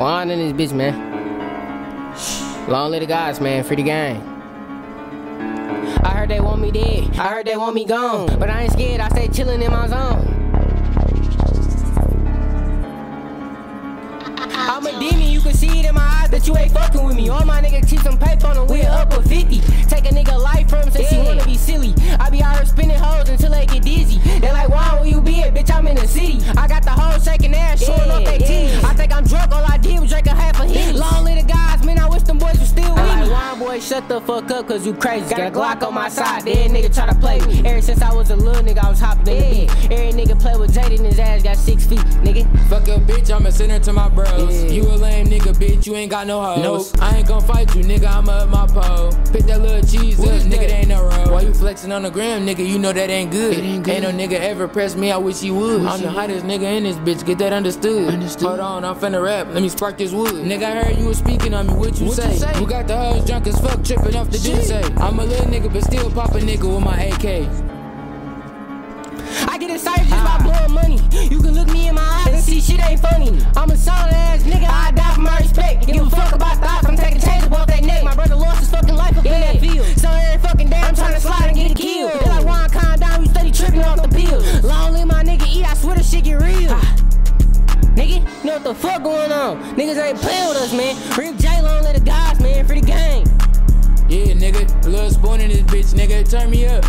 Juan in this bitch, man. Long live the guys, man. Free the gang. I heard they want me dead. I heard they want me gone. But I ain't scared. I stay chillin' in my zone. I'm a demon, you can see it in my eyes that you ain't fucking with me. All my niggas keep some paper on them, we up shut the fuck up, cause you crazy. Got a Glock on my side, dead nigga try to play me. Ever since I was a little nigga, I was hopping in the beat. Every nigga play with Jaden, his ass got six feet, nigga. Fuck a bitch, I'ma send her to my bros. You a lame nigga, bitch, you ain't got no hoes. I ain't gon' fight you, nigga, I'ma up my pole. Pick that little cheese up, nigga, that ain't no road. Why you flexing on the gram, nigga, you know that ain't good. ain't good. no nigga ever press me, I wish he would. I'm the hottest nigga in this bitch, get that understood. Understood. Hold on, I'm finna rap, let me spark this wood. Nigga, I heard you was speaking on me, what you, What you say? say? Who got the hoes drunk as fuck, tripping off the Shit. say? I'm a little nigga, but still pop a nigga with my AK. I get excited just by ah. blowing money. You can look me in my eyes and see shit ain't funny. Get real. Nigga, you know what the fuck going on? Niggas ain't playing with us, man. Rip J long live the guys, man, for the game. Yeah, nigga, little spoon in this bitch, nigga, turn me up.